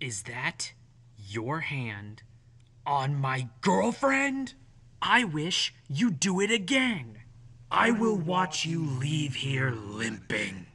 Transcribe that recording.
Is that your hand on my girlfriend? I wish you'd do it again. I will watch you leave here limping.